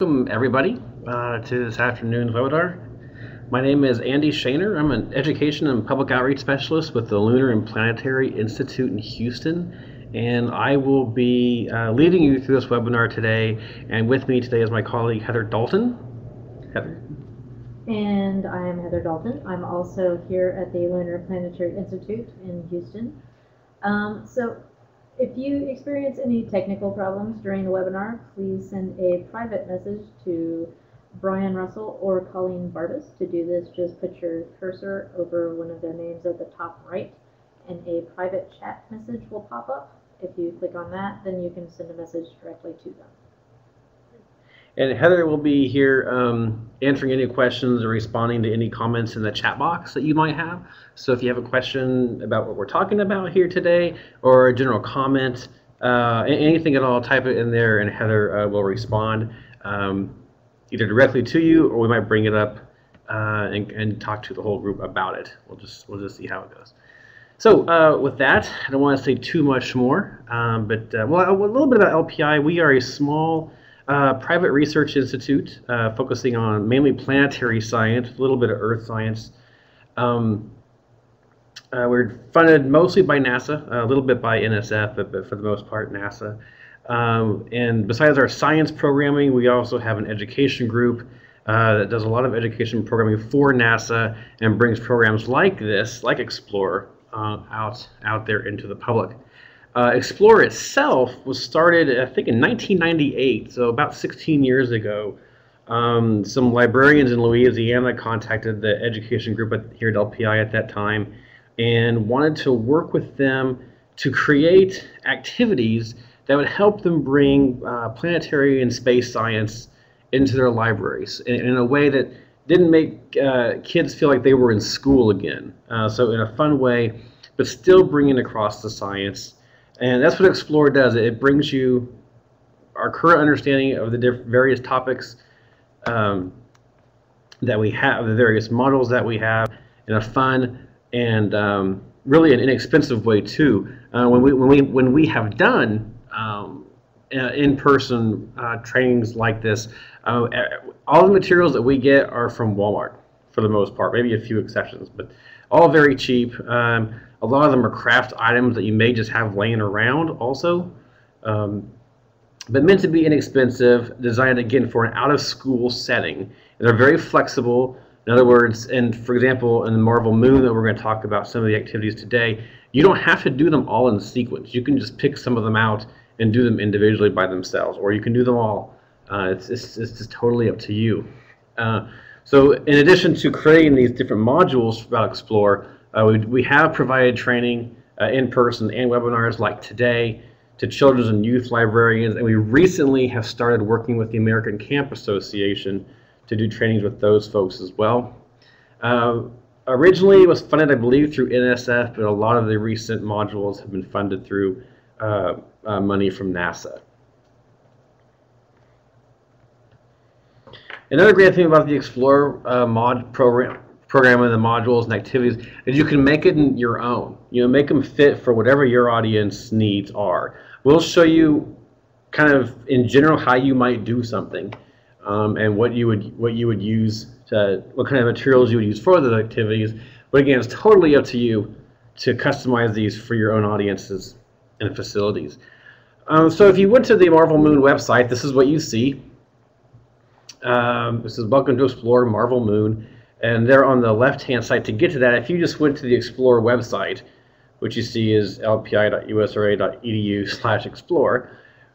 Welcome, everybody, uh, to this afternoon's webinar. My name is Andy Shaner. I'm an education and public outreach specialist with the Lunar and Planetary Institute in Houston, and I will be uh, leading you through this webinar today. And with me today is my colleague Heather Dalton. Heather. And I'm Heather Dalton. I'm also here at the Lunar and Planetary Institute in Houston. Um, so if you experience any technical problems during the webinar, please send a private message to Brian Russell or Colleen Barbas. To do this, just put your cursor over one of their names at the top right, and a private chat message will pop up. If you click on that, then you can send a message directly to them. And Heather will be here um, answering any questions or responding to any comments in the chat box that you might have. So if you have a question about what we're talking about here today or a general comment, uh, anything at all, type it in there and Heather uh, will respond um, either directly to you or we might bring it up uh, and, and, talk to the whole group about it. We'll just, we'll just see how it goes. So uh, with that, I don't want to say too much more, um, but uh, well, a little bit about LPI. We are a small uh, private research institute uh, focusing on mainly planetary science, a little bit of earth science. Um, uh, we're funded mostly by NASA, a little bit by NSF, but, but for the most part, NASA. Um, and besides our science programming, we also have an education group uh, that does a lot of education programming for NASA and brings programs like this, like Explore, uh, out, out there into the public. Uh, Explore itself was started, I think, in 1998, so about 16 years ago. Um, some librarians in Louisiana contacted the education group at, here at LPI at that time and wanted to work with them to create activities that would help them bring uh, planetary and space science into their libraries in, in a way that didn't make uh, kids feel like they were in school again. Uh, so in a fun way, but still bringing across the science and that's what Explore does. It brings you our current understanding of the various topics um, that we have, the various models that we have, in a fun and um, really an inexpensive way too. Uh, when we when we when we have done um, uh, in-person uh, trainings like this, uh, all the materials that we get are from Walmart for the most part, maybe a few exceptions, but all very cheap. Um, a lot of them are craft items that you may just have laying around also. Um, but meant to be inexpensive, designed again for an out of school setting. And they're very flexible. In other words, and for example, in the Marvel Moon that we're going to talk about some of the activities today, you don't have to do them all in sequence. You can just pick some of them out and do them individually by themselves, or you can do them all. Uh, it's, it's, it's just totally up to you. Uh, so in addition to creating these different modules about Explore, uh, we, we have provided training uh, in person and webinars like today to children's and youth librarians, and we recently have started working with the American Camp Association to do trainings with those folks as well. Uh, originally, it was funded, I believe, through NSF, but a lot of the recent modules have been funded through uh, uh, money from NASA. Another great thing about the Explore uh, mod program programming the modules and activities and you can make it in your own. You know, make them fit for whatever your audience needs are. We'll show you kind of in general how you might do something um, and what you would what you would use to what kind of materials you would use for those activities. But again, it's totally up to you to customize these for your own audiences and facilities. Um, so if you went to the Marvel Moon website, this is what you see. Um, this is Welcome to Explore Marvel Moon. And there on the left-hand side, to get to that, if you just went to the Explore website, which you see is lpi.usra.edu slash explore,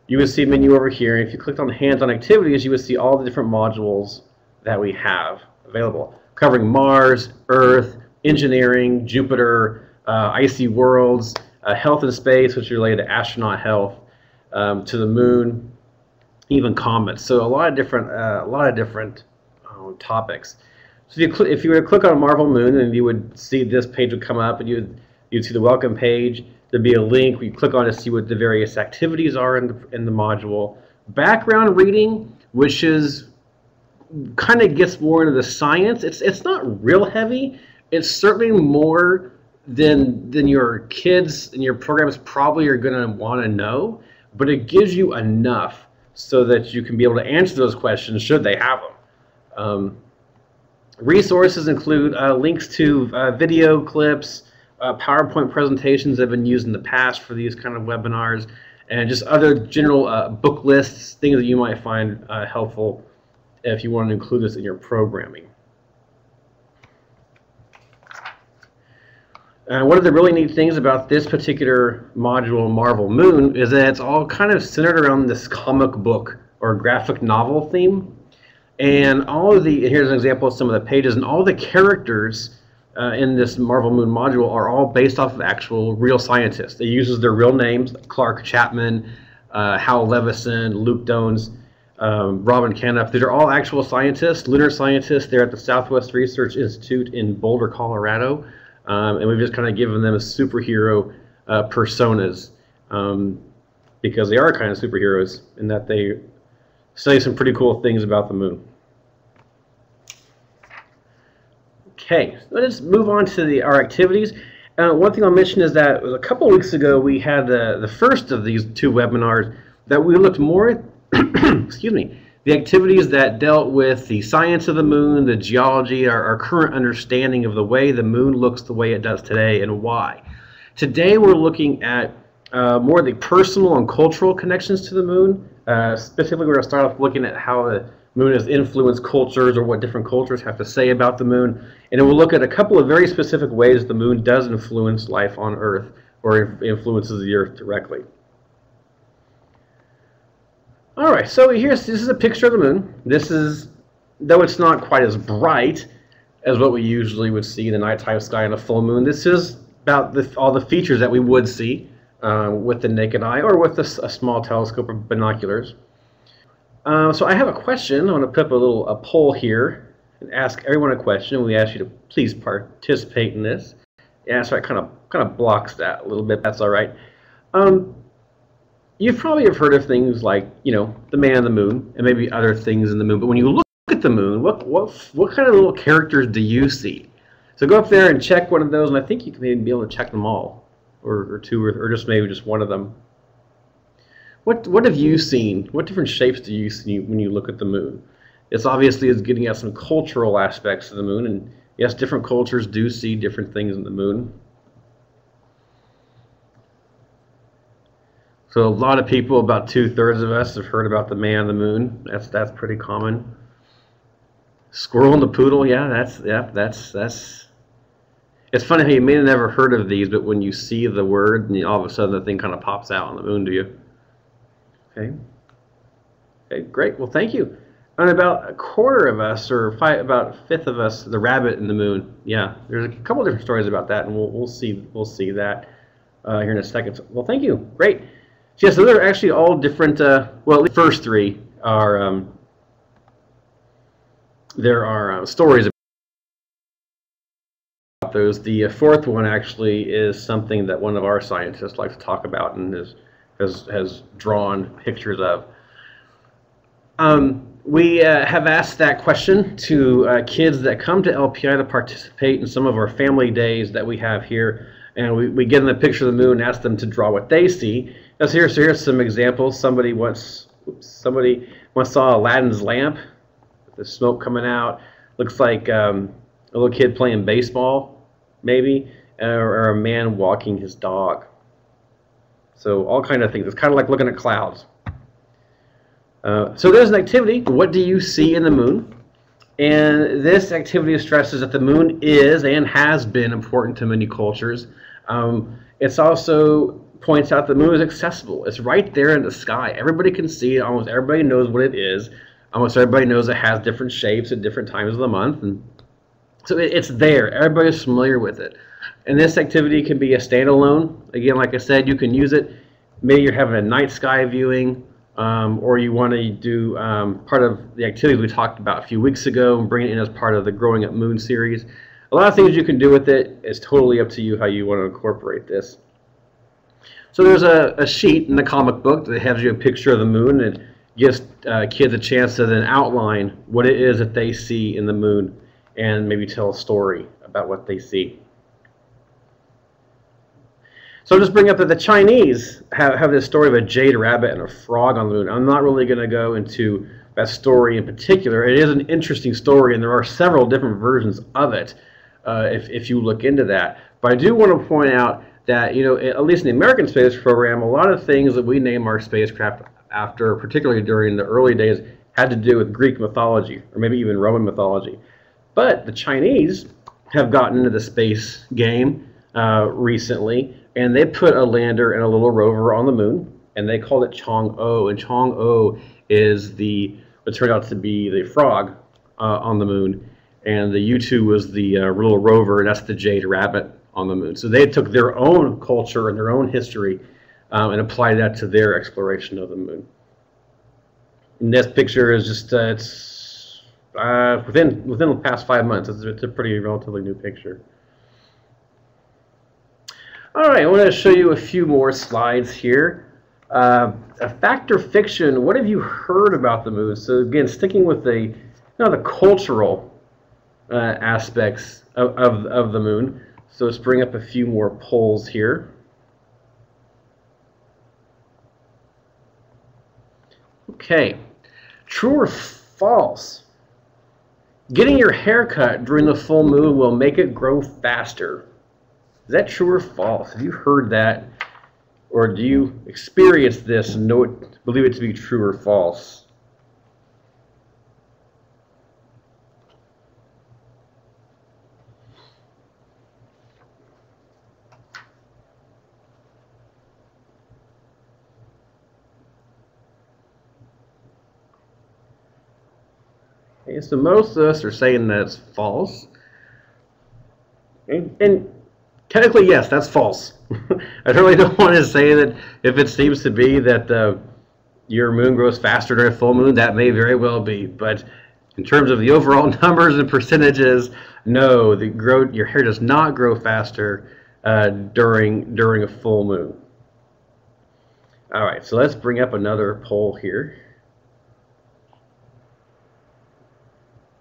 you would see a menu over here. And if you clicked on hands-on activities, you would see all the different modules that we have available, covering Mars, Earth, engineering, Jupiter, uh, icy worlds, uh, health in space, which is related to astronaut health, um, to the moon, even comets. So a lot of different, uh, a lot of different um, topics. So if you, if you were to click on Marvel Moon, and you would see this page would come up, and you'd you'd see the welcome page. There'd be a link. We click on to see what the various activities are in the, in the module. Background reading, which is kind of gets more into the science. It's it's not real heavy. It's certainly more than than your kids and your programs probably are going to want to know, but it gives you enough so that you can be able to answer those questions should they have them. Um, resources include uh, links to uh, video clips, uh, PowerPoint presentations that have been used in the past for these kind of webinars, and just other general uh, book lists, things that you might find uh, helpful if you want to include this in your programming. And one of the really neat things about this particular module, Marvel Moon, is that it's all kind of centered around this comic book or graphic novel theme. And all of the, here's an example of some of the pages, and all the characters uh, in this Marvel Moon module are all based off of actual real scientists. It uses their real names, Clark Chapman, uh, Hal Levison, Luke Dones, um, Robin Canup. These are all actual scientists, lunar scientists. They're at the Southwest Research Institute in Boulder, Colorado. Um, and we've just kind of given them a superhero uh, personas um, because they are kind of superheroes in that they say some pretty cool things about the moon. Okay, let's move on to the, our activities. Uh, one thing I'll mention is that a couple weeks ago we had the, the first of these two webinars that we looked more at, excuse me, the activities that dealt with the science of the moon, the geology, our, our current understanding of the way the moon looks the way it does today and why. Today we're looking at uh, more the personal and cultural connections to the moon. Uh, specifically, we're going to start off looking at how the moon has influenced cultures or what different cultures have to say about the moon. And then we'll look at a couple of very specific ways the moon does influence life on Earth or influences the Earth directly. All right, so here's this is a picture of the moon. This is, though it's not quite as bright as what we usually would see in the nighttime sky on a full moon, this is about the, all the features that we would see uh, with the naked eye or with a, a small telescope or binoculars. Uh, so I have a question. I want to put up a little a poll here and ask everyone a question. We ask you to please participate in this. Yeah, so it kind of kind of blocks that a little bit. That's all right. Um, you probably have heard of things like, you know, the man on the moon and maybe other things in the moon. But when you look at the moon, what what what kind of little characters do you see? So go up there and check one of those, and I think you can maybe be able to check them all, or, or two, or, or just maybe just one of them. What what have you seen? What different shapes do you see when you look at the moon? It's obviously is getting at some cultural aspects of the moon, and yes, different cultures do see different things in the moon. So a lot of people, about two thirds of us, have heard about the man on the moon. That's that's pretty common. Squirrel and the poodle, yeah, that's yeah, that's that's. It's funny how you may have never heard of these, but when you see the word, and all of a sudden the thing kind of pops out on the moon, do you? Okay. Okay, great. Well, thank you. And about a quarter of us, or five, about a fifth of us, the rabbit in the moon. Yeah, there's a couple different stories about that, and we'll we'll see we'll see that uh, here in a second. Well, thank you. Great. Yeah, so they're actually all different. Uh, well, the first three are um, there are uh, stories those. The fourth one actually is something that one of our scientists likes to talk about and is, has has drawn pictures of. Um, we uh, have asked that question to uh, kids that come to LPI to participate in some of our family days that we have here, and we, we get them a picture of the moon and ask them to draw what they see. So here's, so here's some examples. Somebody once, oops, somebody once saw Aladdin's lamp the smoke coming out. Looks like um, a little kid playing baseball, maybe, or, a man walking his dog. So all kind of things. It's kind of like looking at clouds. Uh, so there's an activity. What do you see in the moon? And this activity stresses that the moon is and has been important to many cultures. Um, it's also points out the moon is accessible. It's right there in the sky. Everybody can see it. Almost everybody knows what it is. Almost everybody knows it has different shapes at different times of the month. And so it, it's there. Everybody's familiar with it. And this activity can be a standalone. Again, like I said, you can use it. Maybe you're having a night sky viewing, um, or you want to do um, part of the activities we talked about a few weeks ago and bring it in as part of the Growing Up Moon series. A lot of things you can do with it. It's totally up to you how you want to incorporate this. So there's a, a sheet in the comic book that has you a picture of the moon and gives uh, kids a chance to then outline what it is that they see in the moon and maybe tell a story about what they see. So I'll just bring up that the Chinese have, have this story of a jade rabbit and a frog on the moon. I'm not really going to go into that story in particular. It is an interesting story, and there are several different versions of it uh, if, if you look into that. But I do want to point out that, you know, at least in the American space program, a lot of things that we name our spacecraft after, particularly during the early days, had to do with Greek mythology or maybe even Roman mythology. But the Chinese have gotten into the space game uh, recently, and they put a lander and a little rover on the moon, and they called it Chang'e. And Chang'e is the what turned out to be the frog uh, on the moon, and the Yutu was the uh, little rover, and that's the jade rabbit on the moon. So they took their own culture and their own history um, and applied that to their exploration of the moon. And this picture is just uh, it's uh, within within the past five months. It's, it's a pretty relatively new picture. All right, I want to show you a few more slides here. Uh, a fact or fiction, what have you heard about the moon? So again, sticking with the, you know, the cultural uh, aspects of, of, of the moon. So let's bring up a few more polls here. Okay, true or false? Getting your hair cut during the full moon will make it grow faster. Is that true or false? Have you heard that? Or do you experience this and know it, believe it to be true or false? Okay, so most of us are saying that's false. And, and technically, yes, that's false. I really don't want to say that if it seems to be that uh, your moon grows faster during a full moon, that may very well be. But in terms of the overall numbers and percentages, no, the grow, your hair does not grow faster uh, during during a full moon. All right, so let's bring up another poll here.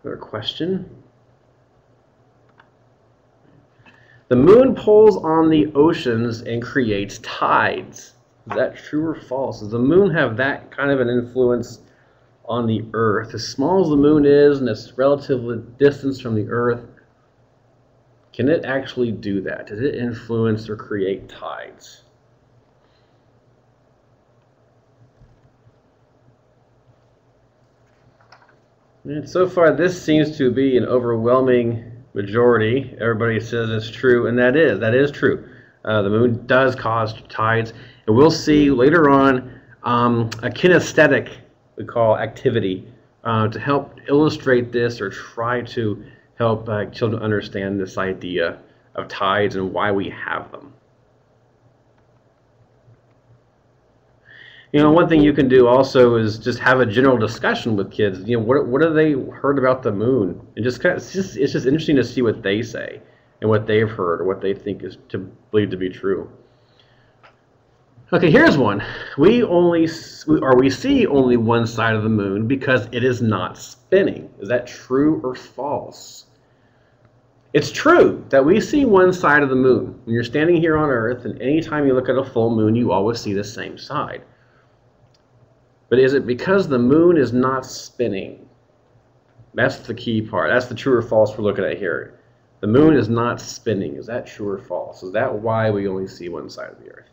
Another question. The moon pulls on the oceans and creates tides. Is that true or false? Does the moon have that kind of an influence on the Earth? As small as the moon is and its relative distance from the Earth, can it actually do that? Does it influence or create tides? And so far, this seems to be an overwhelming majority, everybody says it's true, and that is that is true. Uh, the moon does cause tides, and we'll see later on um, a kinesthetic we call activity uh, to help illustrate this or try to help uh, children understand this idea of tides and why we have them. You know, one thing you can do also is just have a general discussion with kids. You know, what what have they heard about the moon? And just kind of, it's just it's just interesting to see what they say and what they've heard or what they think is to believe to be true. Okay, here's one. We only or we see only one side of the moon because it is not spinning. Is that true or false? It's true that we see one side of the moon. When you're standing here on Earth, and anytime you look at a full moon, you always see the same side. But is it because the moon is not spinning? That's the key part. That's the true or false we're looking at here. The moon is not spinning. Is that true or false? Is that why we only see one side of the Earth?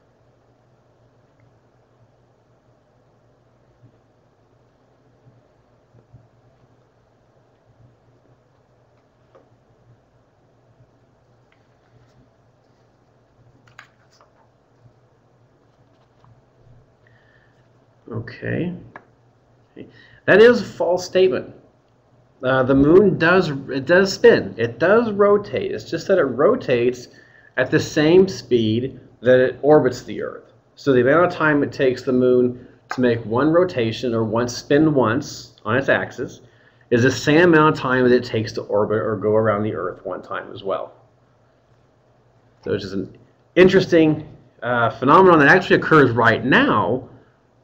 Okay. That is a false statement. Uh, the moon does it does spin. It does rotate. It's just that it rotates at the same speed that it orbits the Earth. So the amount of time it takes the moon to make one rotation or one spin once on its axis is the same amount of time that it takes to orbit or go around the Earth one time as well. So it's just an interesting uh, phenomenon that actually occurs right now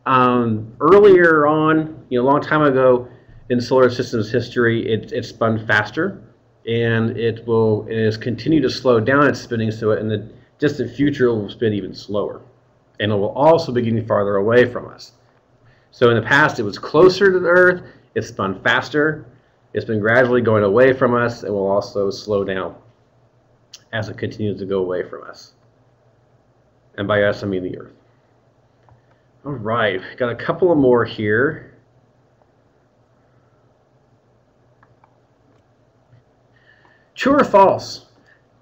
um, earlier on, you know, a long time ago in solar systems history, it, it spun faster, and it will it has continued to slow down its spinning. So in the Distant future it will spin even slower, and it will also be getting farther away from us. So in the past, it was closer to the Earth. It spun faster. It's been gradually going away from us, and will also slow down as it continues to go away from us. And by us, I mean the Earth. All right, got a couple of more here. True or false?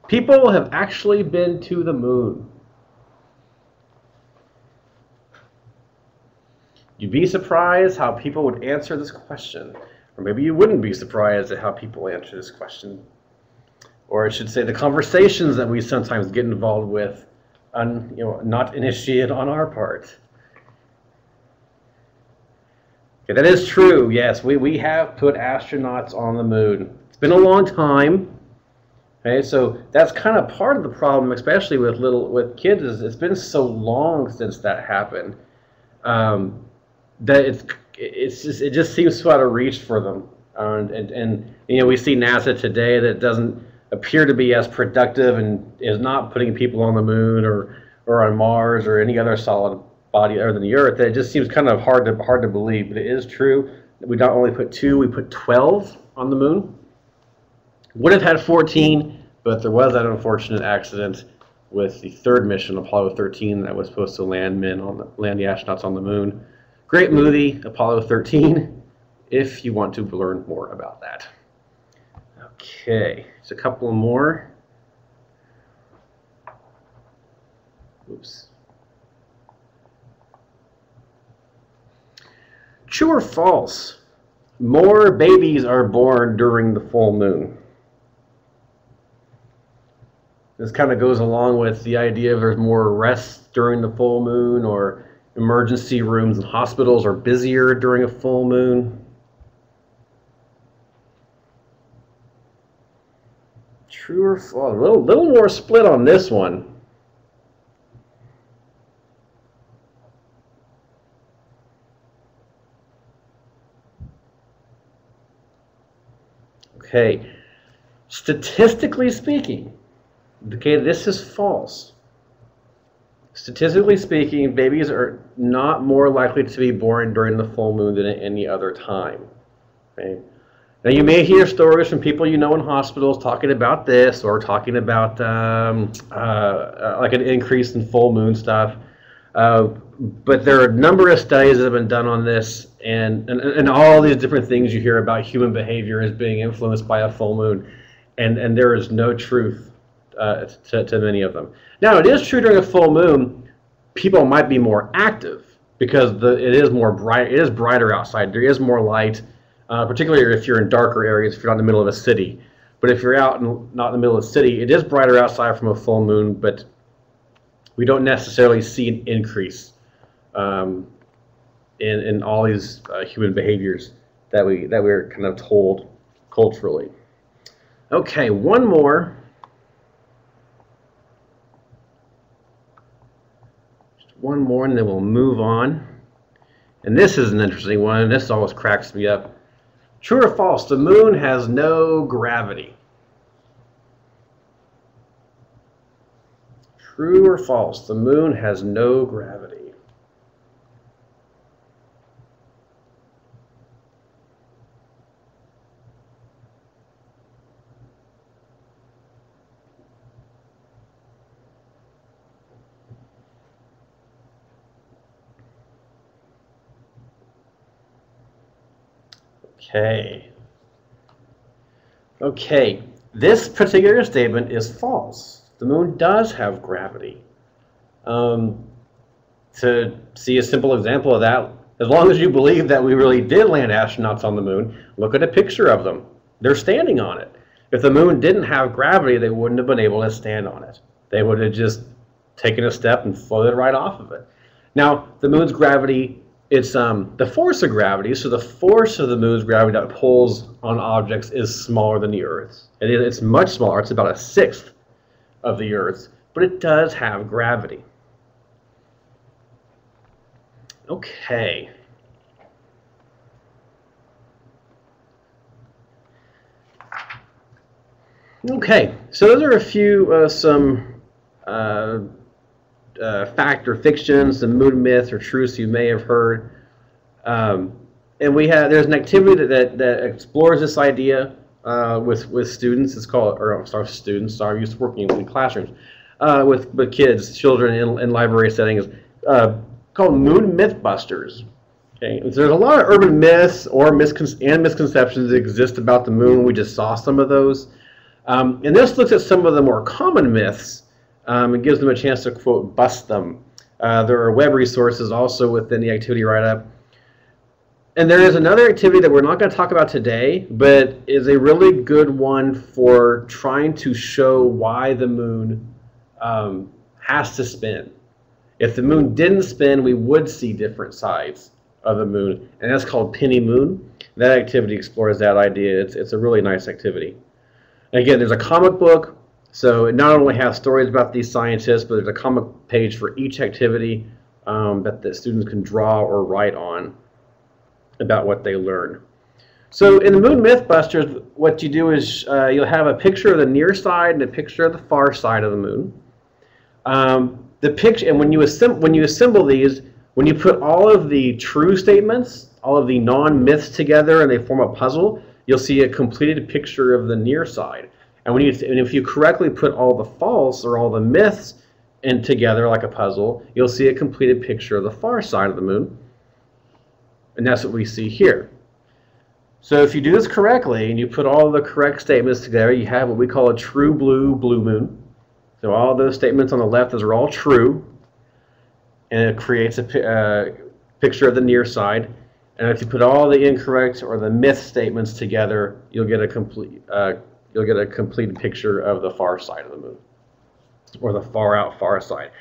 People have actually been to the moon. You'd be surprised how people would answer this question. Or maybe you wouldn't be surprised at how people answer this question. Or I should say the conversations that we sometimes get involved with, un, you know, not initiated on our part. Okay, that is true. Yes, we, we have put astronauts on the moon. It's been a long time. Okay, so that's kind of part of the problem, especially with little with kids. Is it's been so long since that happened um, that it's it's just it just seems so out of reach for them. and, and and you know we see NASA today that doesn't appear to be as productive and is not putting people on the moon or or on Mars or any other solid body other than the Earth. That it just seems kind of hard to hard to believe, but it is true that we not only put two, we put twelve on the moon. Would have had 14, but there was that unfortunate accident with the third mission, Apollo 13, that was supposed to land men on the, land the astronauts on the moon. Great movie, Apollo 13, if you want to learn more about that. Okay, just a couple more. Oops. True or false? More babies are born during the full moon. This kind of goes along with the idea of there's more rest during the full moon or emergency rooms and hospitals are busier during a full moon. True or false? A little, little more split on this one. Okay, statistically speaking, Okay, this is false. Statistically speaking, babies are not more likely to be born during the full moon than at any other time. Okay? Now, you may hear stories from people you know in hospitals talking about this or talking about um, uh, uh, like an increase in full moon stuff. Uh, but there are a number of studies that have been done on this, and, and, and all these different things you hear about human behavior as being influenced by a full moon, and, and there is no truth uh, to, to many of them. Now, it is true during a full moon, people might be more active because the, it is more bright. It is brighter outside. There is more light, uh, particularly if you're in darker areas. If you're not in the middle of a city, but if you're out and not in the middle of the city, it is brighter outside from a full moon. But we don't necessarily see an increase um, in in all these uh, human behaviors that we that we're kind of told culturally. Okay, one more. Just one more and then we'll move on. And this is an interesting one. This always cracks me up. True or false? The moon has no gravity. True or false? The moon has no gravity. Okay. Okay, this particular statement is false. The moon does have gravity. Um, to see a simple example of that, as long as you believe that we really did land astronauts on the moon, look at a picture of them. They're standing on it. If the moon didn't have gravity, they wouldn't have been able to stand on it. They would have just taken a step and floated right off of it. Now, the moon's gravity it's um, the force of gravity. So the force of the moon's gravity that pulls on objects is smaller than the Earth's. It's much smaller. It's about a sixth of the Earth's, but it does have gravity. Okay. Okay, so those are a few uh, some uh, uh, fact or fiction, some moon myths or truths you may have heard. Um, and we have there's an activity that, that, that explores this idea uh, with with students. It's called or sorry, students. Sorry, I'm used to working in classrooms uh, with with kids, children in, in library settings. Uh, called Moon Mythbusters. Okay, so there's a lot of urban myths or miscon- and misconceptions that exist about the moon. We just saw some of those. Um, and this looks at some of the more common myths um, and gives them a chance to, quote, bust them. Uh, there are web resources also within the activity write-up. And there is another activity that we're not going to talk about today, but is a really good one for trying to show why the moon um, has to spin. If the moon didn't spin, we would see different sides of the moon, and that's called Penny Moon. That activity explores that idea. It's, it's a really nice activity. again, there's a comic book, so it not only has stories about these scientists, but there's a comic page for each activity um, that the students can draw or write on about what they learn. So in the Moon Mythbusters, what you do is uh, you'll have a picture of the near side and a picture of the far side of the moon. Um, the picture, and when you, when you assemble these, when you put all of the true statements, all of the non-myths together and they form a puzzle, you'll see a completed picture of the near side. And when you and if you correctly put all the false or all the myths in together like a puzzle, you'll see a completed picture of the far side of the moon. And that's what we see here. So if you do this correctly and you put all the correct statements together, you have what we call a true blue blue moon. So all those statements on the left, those are all true and it creates a uh, picture of the near side. And if you put all the incorrect or the myth statements together, you'll get a complete uh, you'll get a complete picture of the far side of the moon, or the far out far side.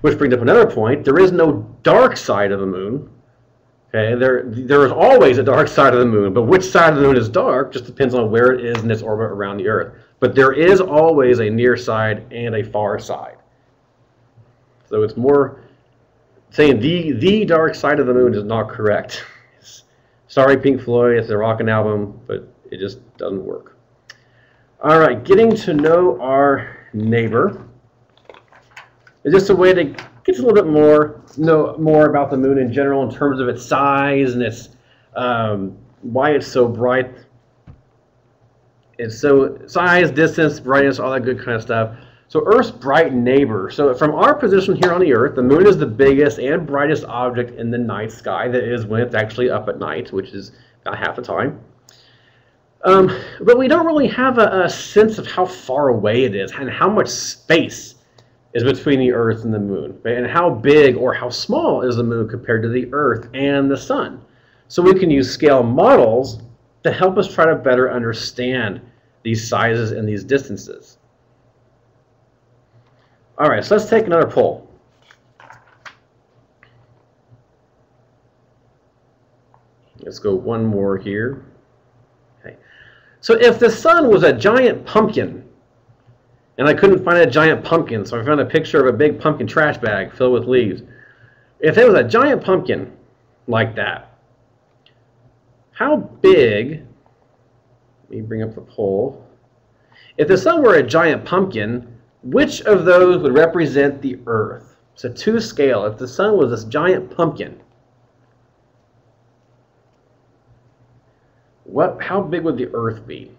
Which brings up another point: there is no dark side of the moon. Okay, there there is always a dark side of the moon, but which side of the moon is dark just depends on where it is in its orbit around the Earth. But there is always a near side and a far side. So it's more saying the the dark side of the moon is not correct. Sorry, Pink Floyd, it's a rocking album, but it just doesn't work. All right, getting to know our neighbor is just a way to get a little bit more know more about the moon in general in terms of its size and its um, why it's so bright. It's so size, distance, brightness, all that good kind of stuff. So Earth's bright neighbor. So from our position here on the Earth, the moon is the biggest and brightest object in the night sky. That is when it's actually up at night, which is about half the time. Um, but we don't really have a, a, sense of how far away it is and how much space is between the Earth and the moon, right? and how big or how small is the moon compared to the Earth and the sun. So we can use scale models to help us try to better understand these sizes and these distances. All right, so let's take another poll. Let's go one more here. Okay. So if the sun was a giant pumpkin, and I couldn't find a giant pumpkin, so I found a picture of a big pumpkin trash bag filled with leaves. If it was a giant pumpkin like that, how big, let me bring up the poll. If the sun were a giant pumpkin, which of those would represent the Earth? So to scale, if the sun was this giant pumpkin, what, how big would the Earth be?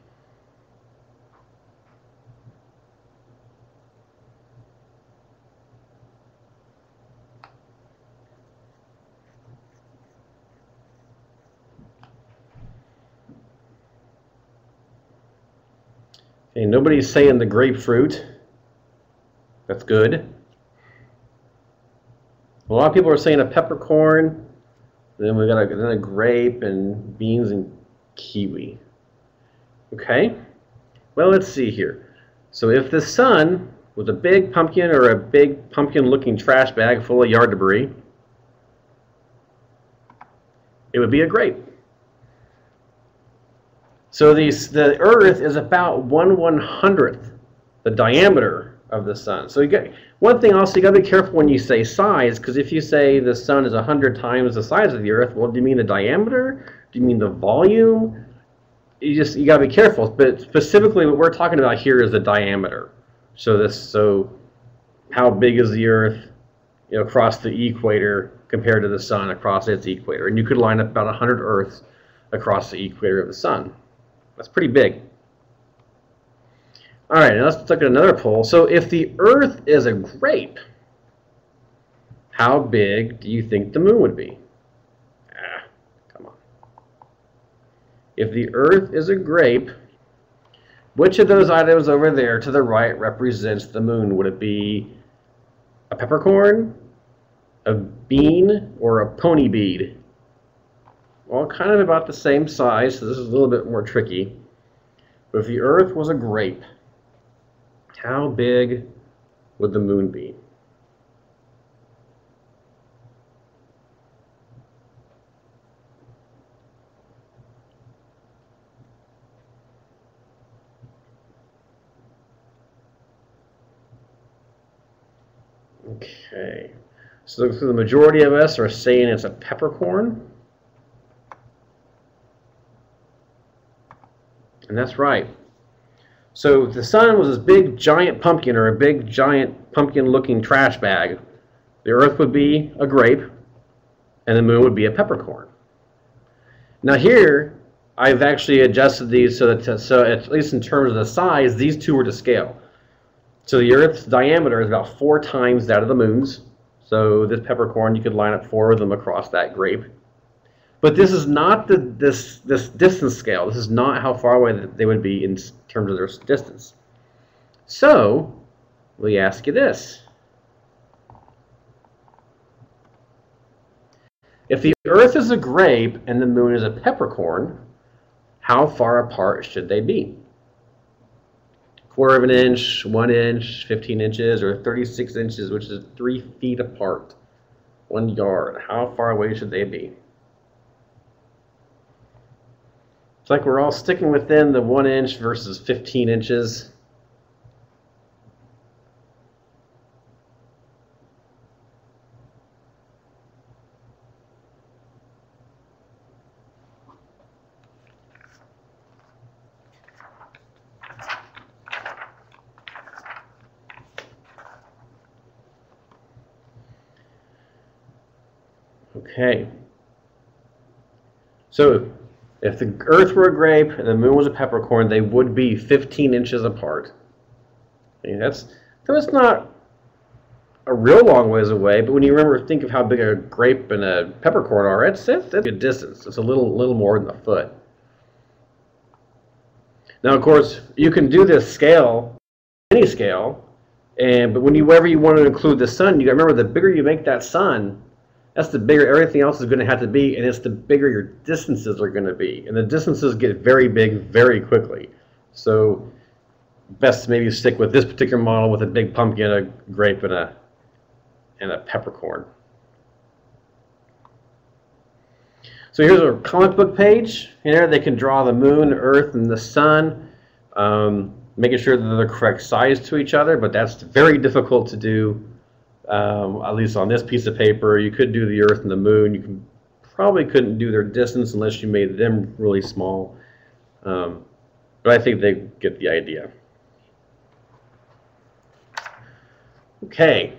Okay, nobody's saying the grapefruit. That's good. A lot of people are saying a peppercorn. Then we've got a, then a grape and beans and kiwi. Okay. Well, let's see here. So if the sun was a big pumpkin or a big pumpkin-looking trash bag full of yard debris, it would be a grape. So these, the Earth is about one one hundredth the diameter of the sun. So you get one thing also you got to be careful when you say size because if you say the sun is 100 times the size of the earth, well do you mean the diameter? Do you mean the volume? You just you got to be careful, but specifically what we're talking about here is the diameter. So this so how big is the Earth, you know, across the equator compared to the Sun across its equator, and you could line up about 100 Earths across the equator of the Sun. That's pretty big. All right, now let's look at another poll. So if the Earth is a grape, how big do you think the moon would be? Ah, come on. If the Earth is a grape, which of those items over there to the right represents the moon? Would it be a peppercorn, a bean, or a pony bead? Well, kind of about the same size, so this is a little bit more tricky. But if the Earth was a grape, how big would the moon be? Okay, so the majority of us are saying it's a peppercorn. And that's right. So the sun was this big giant pumpkin or a big giant pumpkin looking trash bag. The earth would be a grape and the moon would be a peppercorn. Now here, I've actually adjusted these so that, so at least in terms of the size, these two are to scale. So the Earth's diameter is about four times that of the moon's. So this peppercorn, you could line up four of them across that grape. But this is not the this this distance scale. This is not how far away they would be in terms of their distance. So we ask you this. If the Earth is a grape and the moon is a peppercorn, how far apart should they be? Quarter of an inch, one inch, 15 inches, or 36 inches, which is three feet apart, one yard. How far away should they be? It's like we're all sticking within the one inch versus 15 inches. Okay. So if the Earth were a grape and the moon was a peppercorn, they would be 15 inches apart. I mean, that's that's not a real long ways away, but when you remember, think of how big a grape and a peppercorn are, it's, it's, a distance. It's a little little more than a foot. Now, of course, you can do this scale, any scale, and but whenever you want to include the sun, you remember the bigger you make that sun, that's the bigger everything else is going to have to be, and it's the bigger your distances are going to be. And the distances get very big very quickly. So best maybe stick with this particular model with a big pumpkin, a grape, and a, and a peppercorn. So here's a comic book page. Here they can draw the moon, earth, and the sun, um, making sure that they're the correct size to each other, but that's very difficult to do um, at least on this piece of paper. You could do the Earth and the Moon. You can, probably couldn't do their distance unless you made them really small. Um, but I think they get the idea. Okay,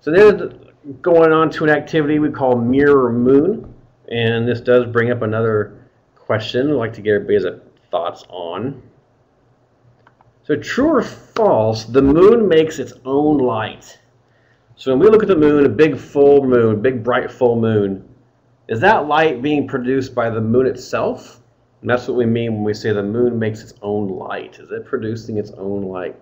so then going on to an activity we call Mirror Moon. And this does bring up another question I'd like to get everybody's thoughts on. So true or false, the moon makes its own light. So when we look at the moon, a big full moon, big bright full moon, is that light being produced by the moon itself? And that's what we mean when we say the moon makes its own light. Is it producing its own light?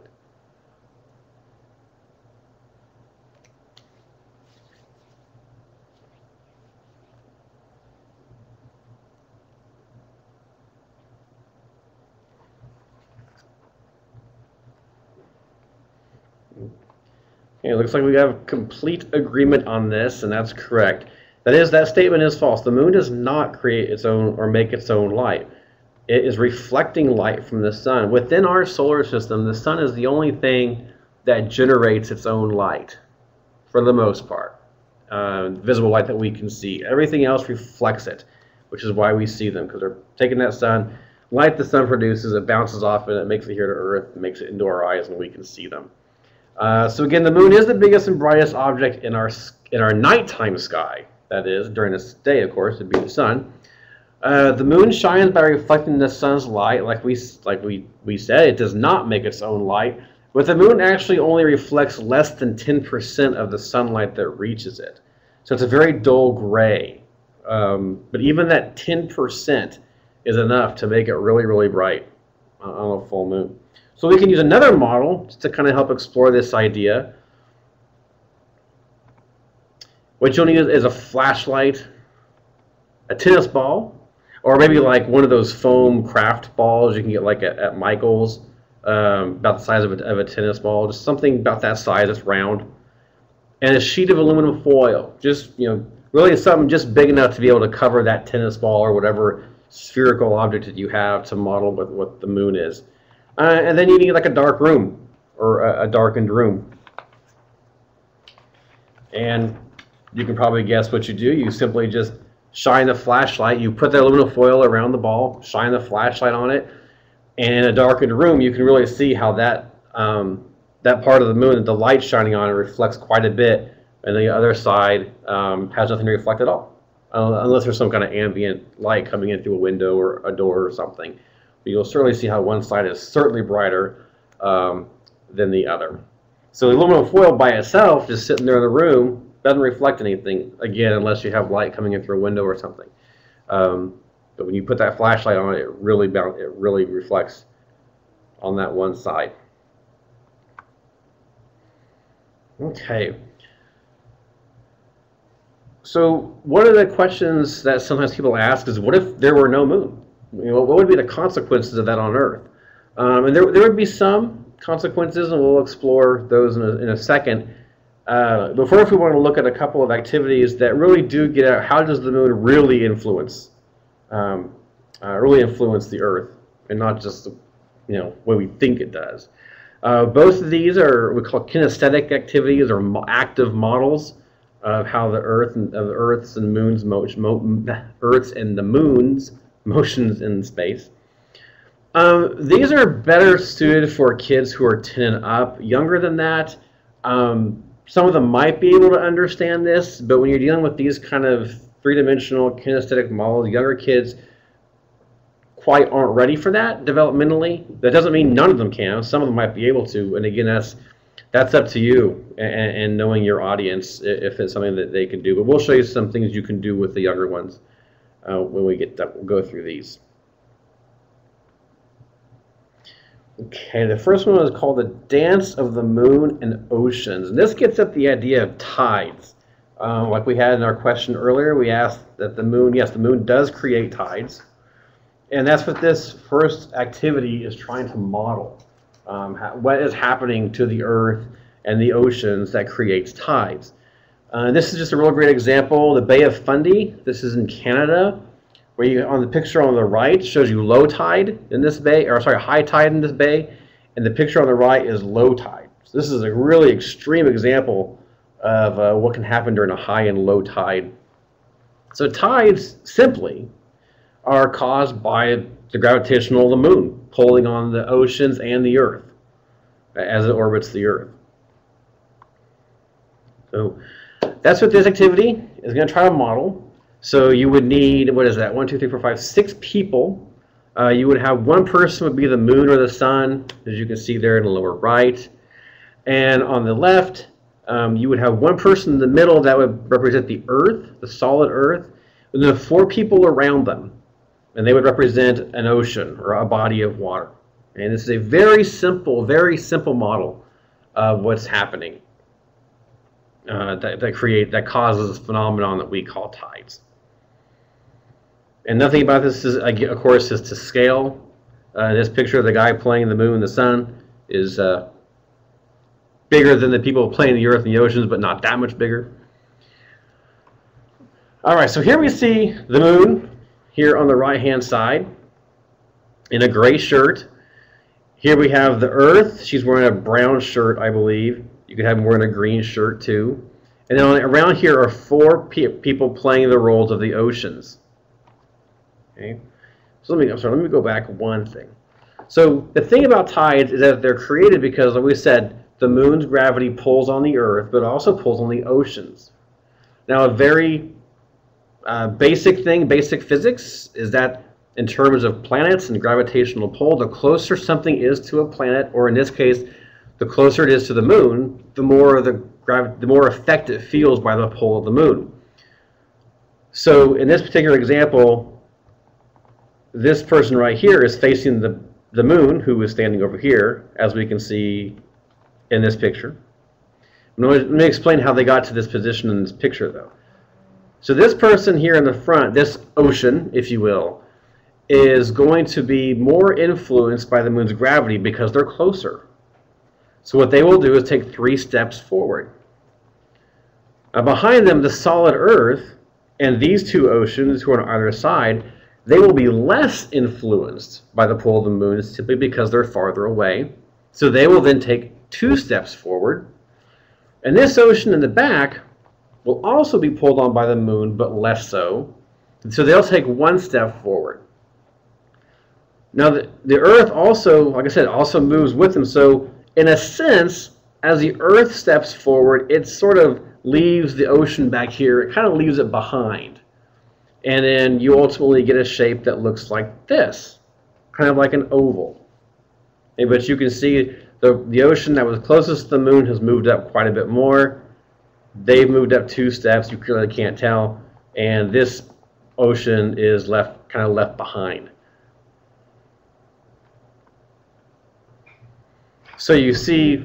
It looks like we have complete agreement on this, and that's correct. That is, that statement is false. The moon does not create its own or make its own light. It is reflecting light from the sun. Within our solar system, the sun is the only thing that generates its own light, for the most part. Uh, visible light that we can see. Everything else reflects it, which is why we see them, because they're taking that sun, light the sun produces, it bounces off and it makes it here to Earth, makes it into our eyes, and we can see them. Uh, so again, the moon is the biggest and brightest object in our in our nighttime sky. That is during the day, of course, it'd be the sun. Uh, the moon shines by reflecting the sun's light, like we like we we said. It does not make its own light, but the moon actually only reflects less than 10% of the sunlight that reaches it. So it's a very dull gray. Um, but even that 10% is enough to make it really, really bright on a full moon. So we can use another model just to kind of help explore this idea. What you'll need is a flashlight, a tennis ball, or maybe like one of those foam craft balls you can get like at, at Michael's, um, about the size of a, of a tennis ball, just something about that size, that's round, and a sheet of aluminum foil. Just you know, really something just big enough to be able to cover that tennis ball or whatever spherical object that you have to model what, what the moon is. Uh, and then you need like a dark room or a, a darkened room. And you can probably guess what you do. You simply just shine the flashlight. You put the aluminum foil around the ball, shine the flashlight on it, and in a darkened room, you can really see how that um, that part of the moon, the light shining on it, reflects quite a bit, and the other side um, has nothing to reflect at all, uh, unless there's some kind of ambient light coming in through a window or a door or something. But you'll certainly see how one side is certainly brighter um, than the other. So the aluminum foil by itself, just sitting there in the room, doesn't reflect anything, again, unless you have light coming in through a window or something. Um, but when you put that flashlight on it, it really it really reflects on that one side. Okay. So one of the questions that sometimes people ask is, what if there were no moon? You know, what would be the consequences of that on Earth? Um, and there, there would be some consequences, and we'll explore those in a, in a second. Uh, but we want to look at a couple of activities that really do get at how does the moon really influence, um, uh, really influence the Earth, and not just the, you know what we think it does. Uh, both of these are we call kinesthetic activities or mo active models of how the Earth and of Earth's and Moon's mo Earth's and the Moon's motions in space. Um, these are better suited for kids who are 10 and up. Younger than that, um, some of them might be able to understand this, but when you're dealing with these kind of three-dimensional kinesthetic models, younger kids quite aren't ready for that developmentally. That doesn't mean none of them can. Some of them might be able to, and again, that's that's up to you and, and knowing your audience if it's something that they can do. But we'll show you some things you can do with the younger ones uh, when we get that. We'll go through these. Okay, the first one is called the Dance of the Moon and Oceans. And this gets at the idea of tides. Um, like we had in our question earlier, we asked that the moon, yes, the moon does create tides. And that's what this first activity is trying to model. Um, what is happening to the earth and the oceans that creates tides. Uh, this is just a real great example. The Bay of Fundy, this is in Canada where you on the picture on the right shows you low tide in this bay, or sorry, high tide in this bay, and the picture on the right is low tide. So this is a really extreme example of uh, what can happen during a high and low tide. So tides simply are caused by the gravitational of the moon pulling on the oceans and the earth as it orbits the earth. So that's what this activity is going to try to model. So you would need, what is that, one, two, three, four, five, six people. Uh, you would have one person would be the moon or the sun, as you can see there in the lower right. And on the left, um, you would have one person in the middle that would represent the earth, the solid earth, and then four people around them. And they would represent an ocean or a body of water. And this is a very simple, very simple model of what's happening uh, that, that create that causes this phenomenon that we call tides. And nothing about this is, of course, is to scale. Uh, this picture of the guy playing the moon and the sun is uh, bigger than the people playing the earth and the oceans, but not that much bigger. All right, so here we see the moon here on the right-hand side in a gray shirt. Here we have the earth. She's wearing a brown shirt, I believe. You could have him wearing a green shirt too. And then around here are four pe people playing the roles of the oceans. Okay, so let me, I'm sorry, let me go back one thing. So the thing about tides is that they're created because, like we said, the moon's gravity pulls on the Earth, but also pulls on the oceans. Now, a very uh, basic thing, basic physics, is that in terms of planets and gravitational pull, the closer something is to a planet, or in this case, the closer it is to the moon, the more the the more effect it feels by the pull of the moon. So in this particular example, this person right here is facing the, the moon, who is standing over here, as we can see in this picture. Let me explain how they got to this position in this picture, though. So this person here in the front, this ocean, if you will, is going to be more influenced by the moon's gravity because they're closer. So what they will do is take three steps forward. Now behind them, the solid Earth and these two oceans who are on either side, they will be less influenced by the pull of the moon simply because they're farther away. So they will then take two steps forward. And this ocean in the back will also be pulled on by the moon, but less so. So they'll take one step forward. Now, the, the Earth also, like I said, also moves with them. So, in a sense, as the Earth steps forward, it sort of leaves the ocean back here. It kind of leaves it behind. And then you ultimately get a shape that looks like this, kind of like an oval. But you can see the, the ocean that was closest to the moon has moved up quite a bit more. They've moved up two steps. You clearly can't tell. And this ocean is left kind of left behind. So you see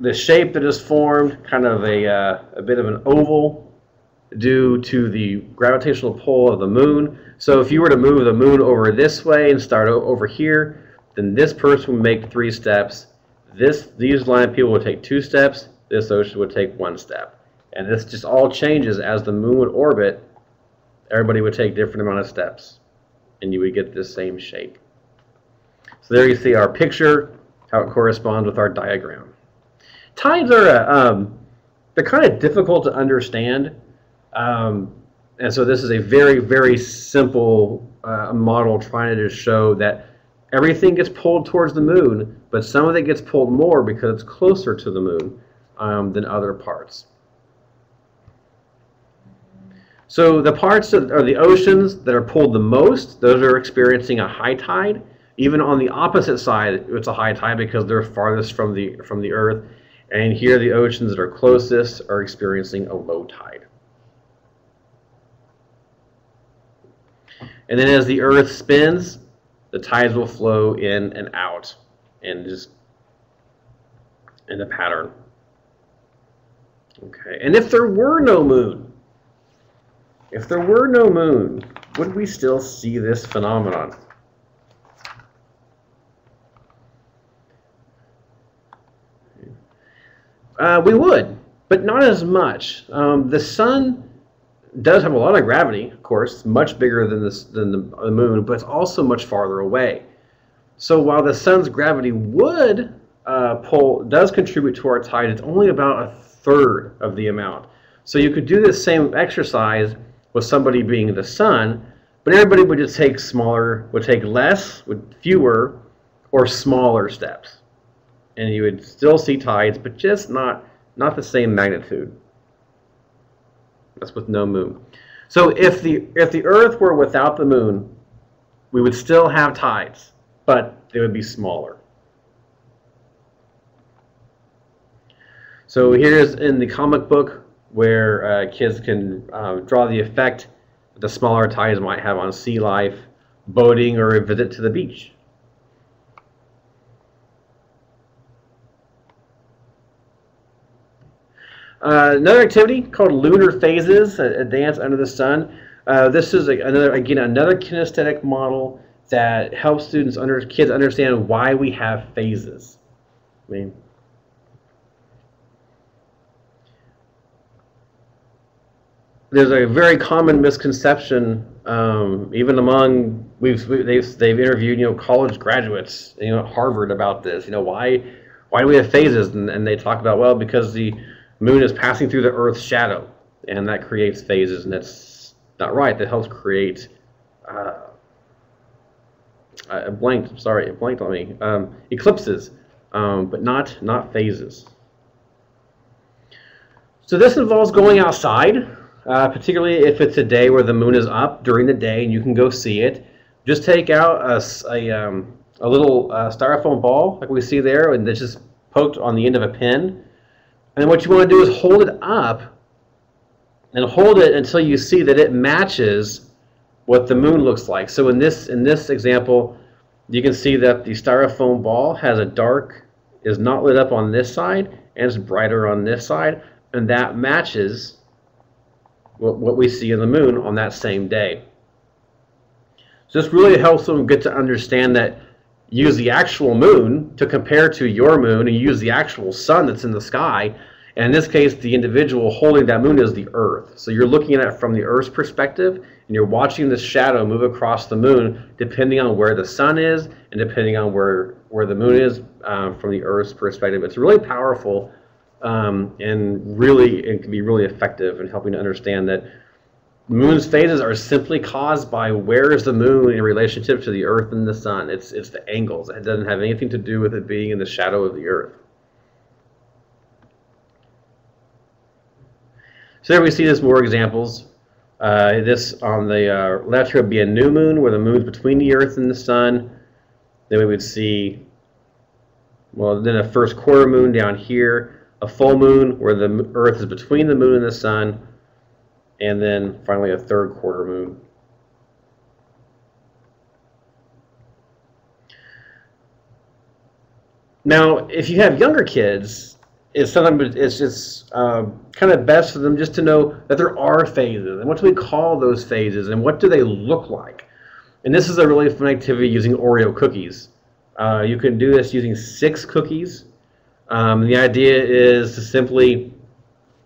the shape that is formed, kind of a, uh, a bit of an oval due to the gravitational pull of the moon. So if you were to move the moon over this way and start over here, then this person would make three steps. This, these line people would take two steps. This ocean would take one step. And this just all changes as the moon would orbit. Everybody would take different amount of steps. And you would get this same shape. So there you see our picture, how it corresponds with our diagram. Tides are, um, they're kind of difficult to understand. Um, and so this is a very, very simple uh, model trying to show that everything gets pulled towards the moon, but some of it gets pulled more because it's closer to the moon um, than other parts. So the parts of, or the oceans that are pulled the most, those are experiencing a high tide. Even on the opposite side, it's a high tide because they're farthest from the from the Earth. And here, the oceans that are closest are experiencing a low tide. And then as the Earth spins, the tides will flow in and out and just in a pattern. Okay, and if there were no moon, if there were no moon, would we still see this phenomenon? Uh, we would, but not as much. Um, the sun does have a lot of gravity, of course, much bigger than, this, than the, the moon, but it's also much farther away. So while the sun's gravity would uh, pull, does contribute to our tide, it's only about a third of the amount. So you could do this same exercise with somebody being the sun, but everybody would just take smaller, would take less, with fewer, or smaller steps. And you would still see tides, but just not, not the same magnitude. That's with no moon. So if the if the Earth were without the moon, we would still have tides, but they would be smaller. So here's in the comic book where uh, kids can uh, draw the effect the smaller tides might have on sea life, boating, or a visit to the beach. Uh, another activity called lunar phases, a, dance under the sun. Uh, this is a, another again another kinesthetic model that helps students under kids understand why we have phases. I mean, there's a very common misconception, um, even among we've they've they've interviewed you know college graduates you know at Harvard about this. You know why why do we have phases? And, and they talk about well because the moon is passing through the Earth's shadow, and that creates phases, and that's not right. That helps create. Uh, I. Sorry, it blanked on me. Um, eclipses. um, but not not phases. So this involves going outside, uh, particularly if it's a day where the moon is up during the day and you can go see it. Just take out a, a, um, a little uh, styrofoam ball like we see there and it's just poked on the end of a pin. And what you want to do is hold it up and hold it until you see that it matches what the moon looks like. So in this in this example, you can see that the styrofoam ball has a dark, is not lit up on this side, and it's brighter on this side, and that matches what, what we see in the moon on that same day. So this really helps them get to understand that use the actual moon to compare to your moon and use the actual sun that's in the sky. And in this case, the individual holding that moon is the Earth. So you're looking at it from the Earth's perspective, and you're watching this shadow move across the moon, depending on where the sun is and depending on where where the moon is uh, from the Earth's perspective. It's really powerful um, and really it can be really effective in helping to understand that moon's phases are simply caused by where is the moon in relationship to the earth and the sun. It's it's the angles. It doesn't have anything to do with it being in the shadow of the earth. So there we see this more examples. Uh, this on the uh, left here would be a new moon where the moon's between the earth and the sun. Then we would see well then a first quarter moon down here a full moon where the earth is between the moon and the sun, and then finally a third quarter moon. Now, if you have younger kids, it's sometimes it's just um, kind of best for them just to know that there are phases, and what do we call those phases, and what do they look like? And this is a really fun activity using Oreo cookies. Uh, you can do this using six cookies um, the idea is to simply,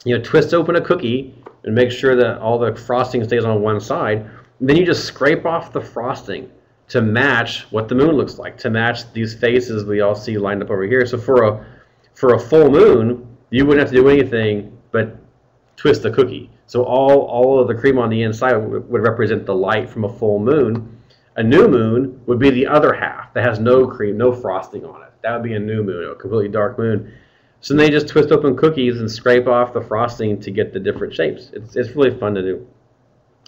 you know, twist open a cookie and make sure that all the frosting stays on one side. Then you just scrape off the frosting to match what the moon looks like, to match these faces we all see lined up over here. So for a for a full moon, you wouldn't have to do anything but twist the cookie. So all all of the cream on the inside would, would represent the light from a full moon. A new moon would be the other half that has no cream, no frosting on it. That would be a new moon, a completely dark moon. So they just twist open cookies and scrape off the frosting to get the different shapes. It's, it's really fun to do.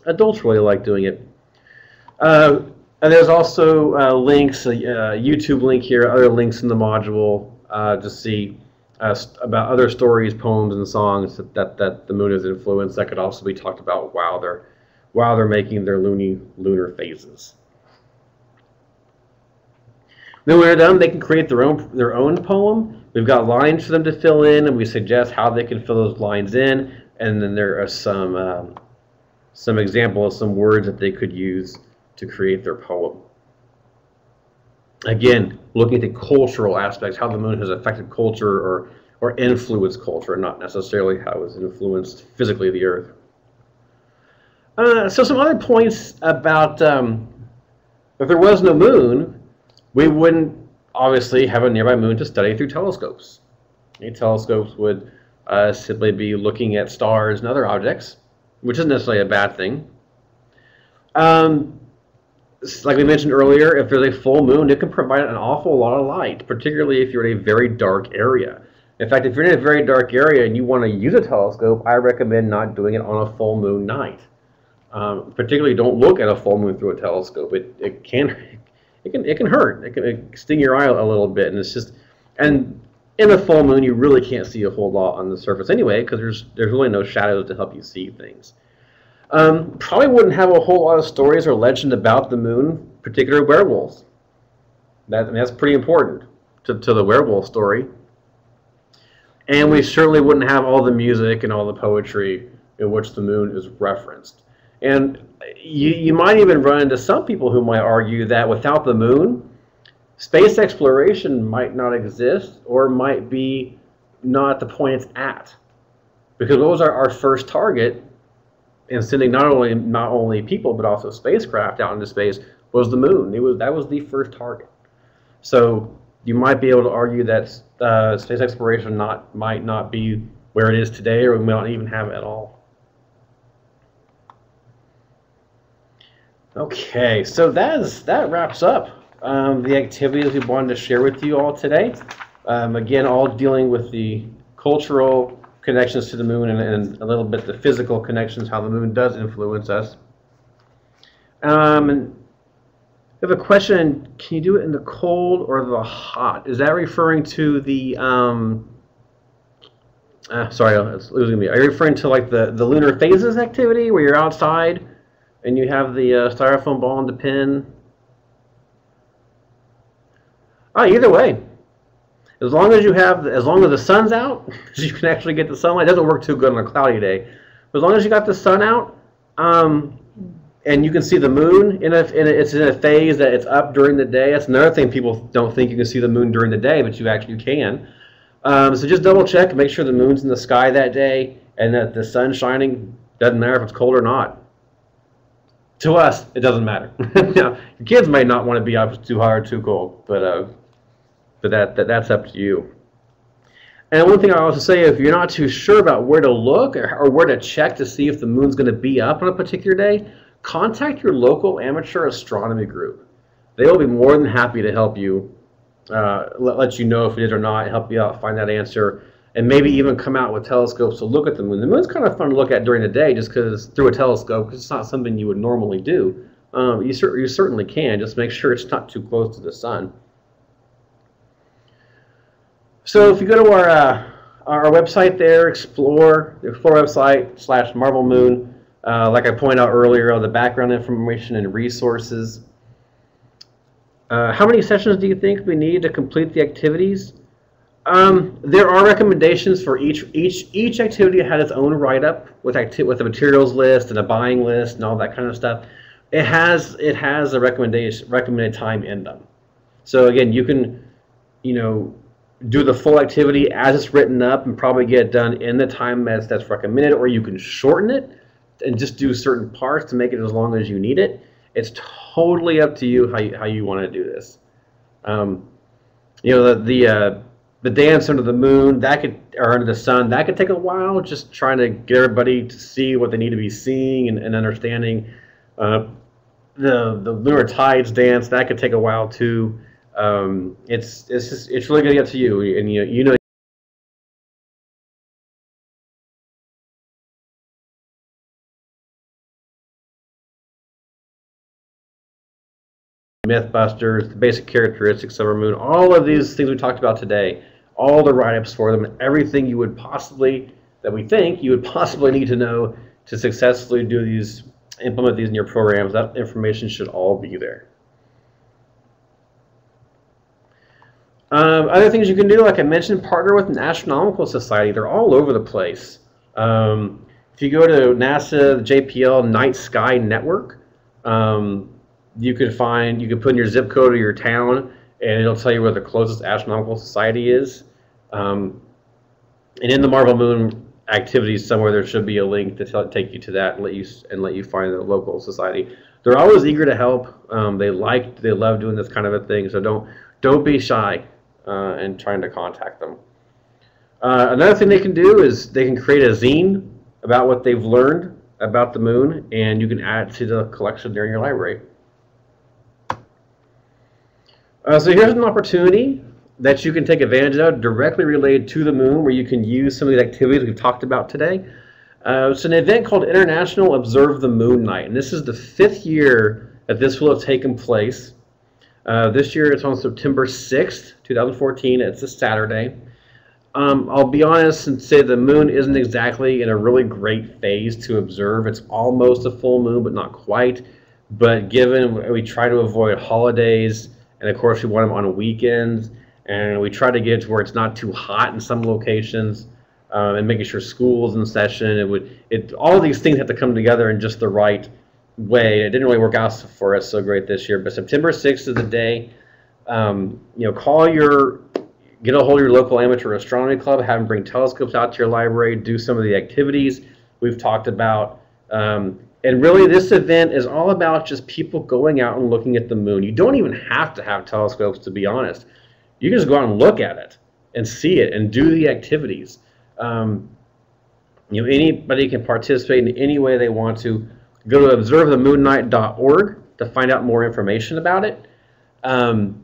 Adults really like doing it. Uh, and there's also uh, links, a uh, YouTube link here, other links in the module uh, to see uh, about other stories, poems, and songs that, that, that the moon has influenced. That could also be talked about while they're while they're making their loony lunar phases. Then when they're done, they can create their own their own poem. We've got lines for them to fill in, and we suggest how they can fill those lines in. And then there are some um, some examples, some words that they could use to create their poem. Again, looking at the cultural aspects, how the moon has affected culture or or influenced culture, not necessarily how it's influenced physically the Earth. Uh, so some other points about um, if there was no moon, we wouldn't obviously have a nearby moon to study through telescopes. Telescopes would uh, simply be looking at stars and other objects, which isn't necessarily a bad thing. Um, like we mentioned earlier, if there's a full moon, it can provide an awful lot of light, particularly if you're in a very dark area. In fact, if you're in a very dark area and you want to use a telescope, I recommend not doing it on a full moon night. Um, particularly, don't look at a full moon through a telescope. It, it can it can it can hurt. It can, it sting your eye a little bit, and it's just and in a full moon you really can't see a whole lot on the surface anyway because there's there's really no shadows to help you see things. Um, probably wouldn't have a whole lot of stories or legend about the moon, particular werewolves. That I mean, that's pretty important to, to the werewolf story. And we certainly wouldn't have all the music and all the poetry in which the moon is referenced. And you, you might even run into some people who might argue that without the moon, space exploration might not exist or might be not the point it's at. Because what was our, our first target in sending not only not only people but also spacecraft out into space was the moon. It was that was the first target. So you might be able to argue that uh, space exploration not might not be where it is today, or we might not even have it at all. Okay, so that is that wraps up um, the activities we wanted to share with you all today. Um, again, all dealing with the cultural connections to the moon and, and a little bit the physical connections, how the moon does influence us. Um, and I have a question. Can you do it in the cold or the hot? Is that referring to the um, uh, sorry, it's losing me. Are you referring to like the, the lunar phases activity where you're outside and you have the uh, styrofoam ball and the pin? Oh, either way. As long as you have, as long as the sun's out, you can actually get the sunlight. It doesn't work too good on a cloudy day. But as long as you got the sun out, um, and you can see the moon in a, in a, it's in a phase that it's up during the day. That's another thing people don't think you can see the moon during the day, but you actually can. Um, so just double check make sure the moon's in the sky that day and that the sun's shining. Doesn't matter if it's cold or not. To us, it doesn't matter. now, your kids may not want to be up too hot or too cold, but uh, but that, that that's up to you. And one thing I also say, if you're not too sure about where to look or, or where to check to see if the moon's going to be up on a particular day, contact your local amateur astronomy group. They will be more than happy to help you uh, let, let you know if it is or not, help you out find that answer, and maybe even come out with telescopes to look at the moon. The moon's kind of fun to look at during the day just because through a telescope, because it's not something you would normally do. Um, you, cer- you certainly can, just make sure it's not too close to the sun. So if you go to our, uh, our website there, explore, the Explore website slash Marvel Moon, uh, like I pointed out earlier, the background information and resources. Uh, how many sessions do you think we need to complete the activities? Um, there are recommendations for each each each activity has its own write-up with acti- with a materials list and a buying list and all that kind of stuff. It has it has a recommendation recommended time in them. So again, you can you know do the full activity as it's written up and probably get it done in the time as that's recommended, or you can shorten it and just do certain parts to make it as long as you need it. It's totally up to you how you, how you want to do this. Um, you know, the the, uh, the dance under the moon that could or under the sun that could take a while. Just trying to get everybody to see what they need to be seeing and, and understanding. Uh, the the lunar tides dance that could take a while too. Um, it's it's just it's really gonna get to you, and you you know Mythbusters, the basic characteristics of our moon, all of these things we talked about today, all the write-ups for them, everything you would possibly, that we think you would possibly need to know to successfully do these, implement these in your programs, that information should all be there. Um, other things you can do, like I mentioned, partner with an astronomical society. They're all over the place. Um, if you go to NASA, JPL Night Sky Network, um, you can find, you can put in your zip code or your town, and it'll tell you where the closest astronomical society is. Um, and in the Marvel Moon activities somewhere, there should be a link to take you to that and let you and let you find the local society. They're always eager to help. Um, they like, they love doing this kind of a thing. So don't don't be shy uh, in trying to contact them. Uh, another thing they can do is they can create a zine about what they've learned about the moon, and you can add it to the collection there in your library. Uh, so here's an opportunity that you can take advantage of directly related to the moon where you can use some of the activities we've talked about today. Uh, it's an event called International Observe the Moon Night, and this is the fifth year that this will have taken place. Uh, this year it's on September 6th, 2014. It's a Saturday. Um, I'll be honest and say the moon isn't exactly in a really great phase to observe. It's almost a full moon, but not quite. But given we try to avoid holidays, and of course we want them on weekends. And we try to get to where it's not too hot in some locations um, and making sure school's in session. It would it all these things have to come together in just the right way. It didn't really work out for us so great this year. But september 6th is the day um, you know call your get a hold of your local amateur astronomy club have them bring telescopes out to your library do some of the activities we've talked about um, and really, this event is all about just people going out and looking at the moon. You don't even have to have telescopes, to be honest. You can just go out and look at it and see it and do the activities. Um, you know, anybody can participate in any way they want to. Go to observethemoonnight.org to find out more information about it. Um,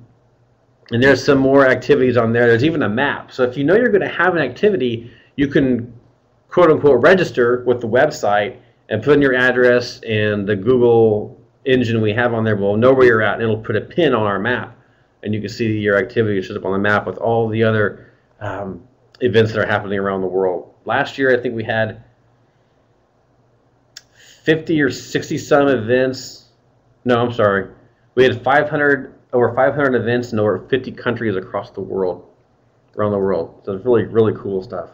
and there's some more activities on there. There's even a map. So if you know you're going to have an activity, you can quote unquote register with the website and put in your address and the Google engine we have on there will know where you're at and it'll put a pin on our map and you can see your activity shows up on the map with all the other um, events that are happening around the world. Last year, I think we had 50 or 60 some events. No, I'm sorry. We had 500 over 500 events in over 50 countries across the world, around the world. So it's really, really cool stuff.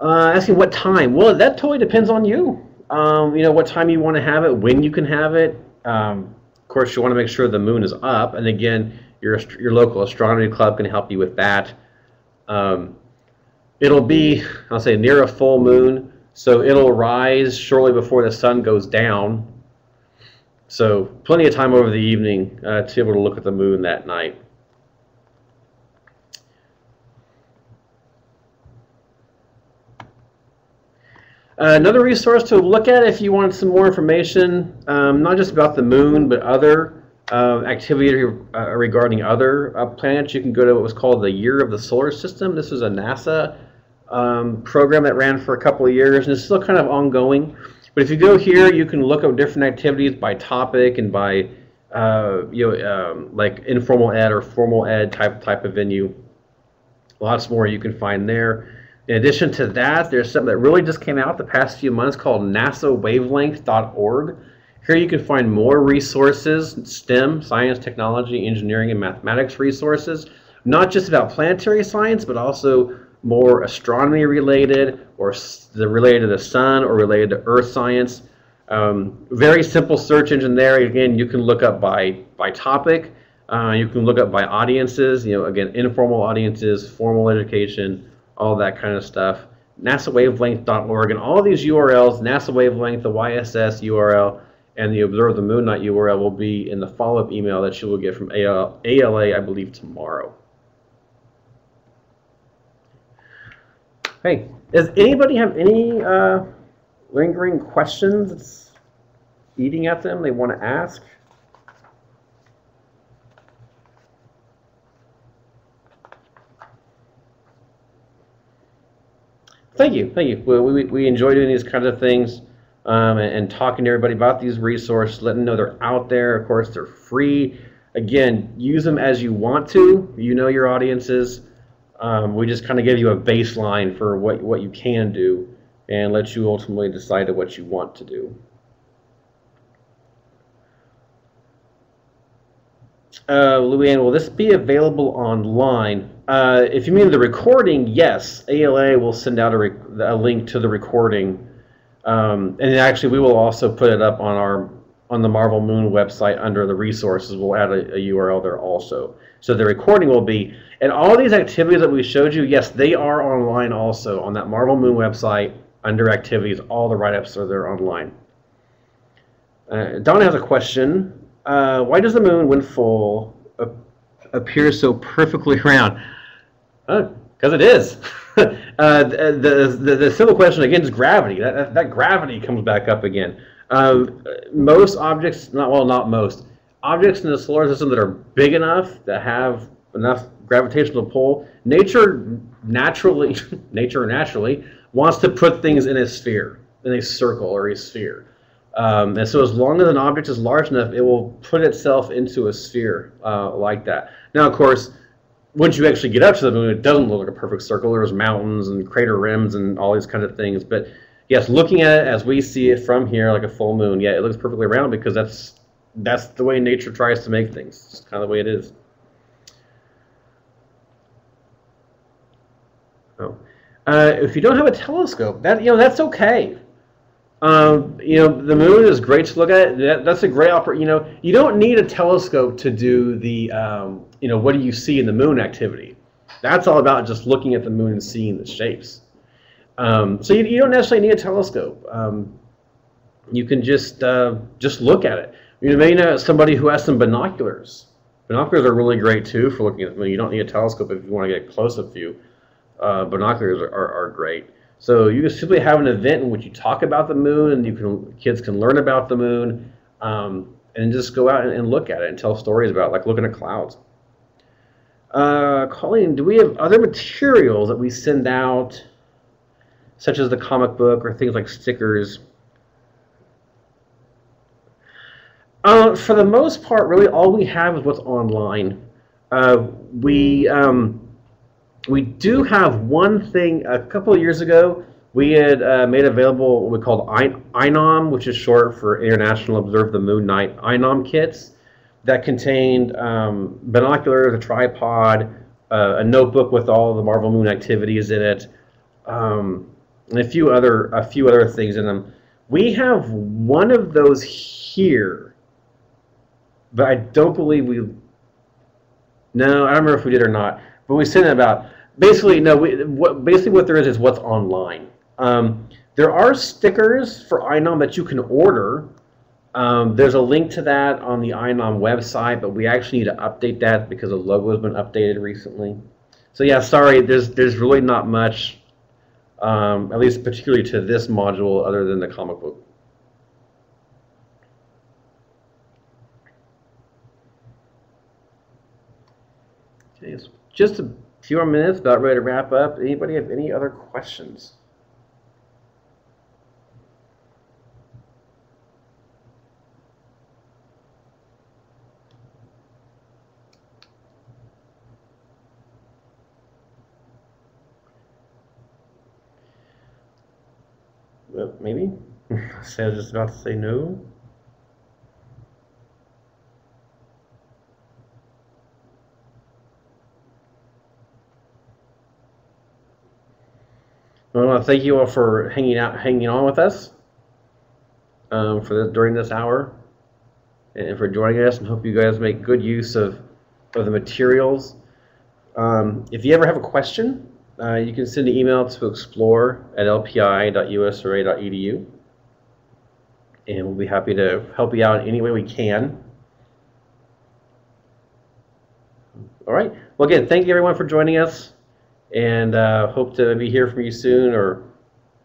Uh, asking what time? Well, that totally depends on you. Um, you know, what time you want to have it, when you can have it. Um, of course, you want to make sure the moon is up. And again, your, your local astronomy club can help you with that. Um, it'll be, I'll say, near a full moon. So it'll rise shortly before the sun goes down. So plenty of time over the evening uh, to be able to look at the moon that night. Uh, another resource to look at if you want some more information, um, not just about the moon, but other uh, activity uh, regarding other uh, planets, you can go to what was called the Year of the Solar System. This was a NASA um, program that ran for a couple of years, and it's still kind of ongoing. But if you go here, you can look up different activities by topic and by uh, you know um, like informal ed or formal ed type type of venue. Lots more you can find there. In addition to that, there's something that really just came out the past few months called NASAWavelength.org. Here you can find more resources, STEM, science, technology, engineering, and mathematics resources, not just about planetary science, but also more astronomy related or the related to the sun or related to earth science. Um, very simple search engine there. Again, you can look up by, by topic. Uh, you can look up by audiences, you know, again, informal audiences, formal education, all that kind of stuff. NASAwavelength.org and all these URLs, NASA Wavelength, the YSS URL, and the Observe the Moon Night URL will be in the follow-up email that you will get from ALA, I believe, tomorrow. Hey, does anybody have any uh, lingering questions eating at them they want to ask? Thank you, thank you. We, we, we enjoy doing these kinds of things um, and, and, talking to everybody about these resources, letting them know they're out there. Of course, they're free. Again, use them as you want to. You know your audiences. Um, we just kind of give you a baseline for what, what you can do and let you ultimately decide what you want to do. Uh, Luann, will this be available online? Uh, if you mean the recording, yes. ALA will send out a, a link to the recording. Um, and actually, we will also put it up on our on the Marvel Moon website under the resources. We'll add a, a URL there also. So the recording will be, and all these activities that we showed you, yes, they are online also on that Marvel Moon website under activities. All the write-ups are there online. Uh, Donna has a question. Uh, why does the moon, when full, appear so perfectly round? Because it is. uh, the, the, the simple question again is gravity. That, that, that gravity comes back up again. Um, most objects, not well, not most objects in the solar system that are big enough that have enough gravitational pull. Nature naturally, nature naturally wants to put things in a sphere, in a circle or a sphere. Um, and so, as long as an object is large enough, it will put itself into a sphere uh, like that. Now, of course, once you actually get up to the moon, it doesn't look like a perfect circle. There's mountains and crater rims and all these kind of things. But yes, looking at it as we see it from here, like a full moon, yeah, it looks perfectly round because that's that's the way nature tries to make things. It's kind of the way it is. Oh. Uh, if you don't have a telescope, that you know that's okay. Um, you know the moon is great to look at. That, that's a great opera. You know you don't need a telescope to do the um, you know what do you see in the moon activity. That's all about just looking at the moon and seeing the shapes. Um, so you, you, don't necessarily need a telescope. Um, you can just uh, just look at it. You may know somebody who has some binoculars. Binoculars are really great too for looking at. I mean, you don't need a telescope if you want to get a close-up view. Uh, binoculars are, are, are, great. So you can simply have an event in which you talk about the moon, and you can kids can learn about the moon. Um, and just go out and, and look at it and tell stories about it, like looking at clouds. Uh, Colleen, do we have other materials that we send out, such as the comic book or things like stickers? Uh, for the most part, really, all we have is what's online. Uh, we um, we do have one thing. A couple of years ago, we had uh, made available what we called INOM, which is short for International Observe the Moon Night INOM kits, that contained um, binoculars, a tripod, uh, a notebook with all the Marvel Moon activities in it, um, and a few other a few other things in them. We have one of those here, but I don't believe we. No, I don't remember if we did or not. But we it about basically no. We, what basically what there is is what's online. Um, there are stickers for INOM that you can order. Um, there's a link to that on the INOM website, but we actually need to update that because the logo has been updated recently. So yeah, sorry, there's there's really not much, um, at least particularly to this module, other than the comic book. Okay, so just a few more minutes, about ready to wrap up. Anybody have any other questions? Well, maybe. I was just about to say no. I want to thank you all for hanging out, hanging on with us um, for the, during this hour, and for joining us. And hope you guys make good use of of the materials. Um, if you ever have a question, uh, you can send an email to explore at lpi.usra.edu, and we'll be happy to help you out any way we can. All right. Well, again, thank you everyone for joining us and uh, hope to be here from you soon or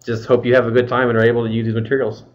just hope you have a good time and are able to use these materials.